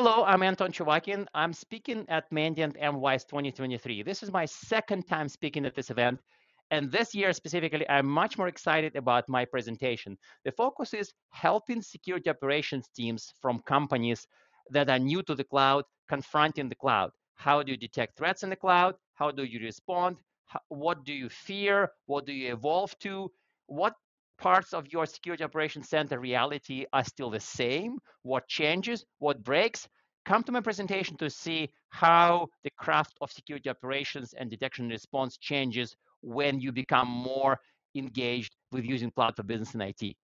Hello, I'm Anton Chuvakin. I'm speaking at Mandiant MWISE 2023. This is my second time speaking at this event. And this year specifically, I'm much more excited about my presentation. The focus is helping security operations teams from companies that are new to the cloud confronting the cloud. How do you detect threats in the cloud? How do you respond? what do you fear? What do you evolve to? What parts of your security operations center reality are still the same, what changes, what breaks. Come to my presentation to see how the craft of security operations and detection and response changes when you become more engaged with using cloud for business and IT.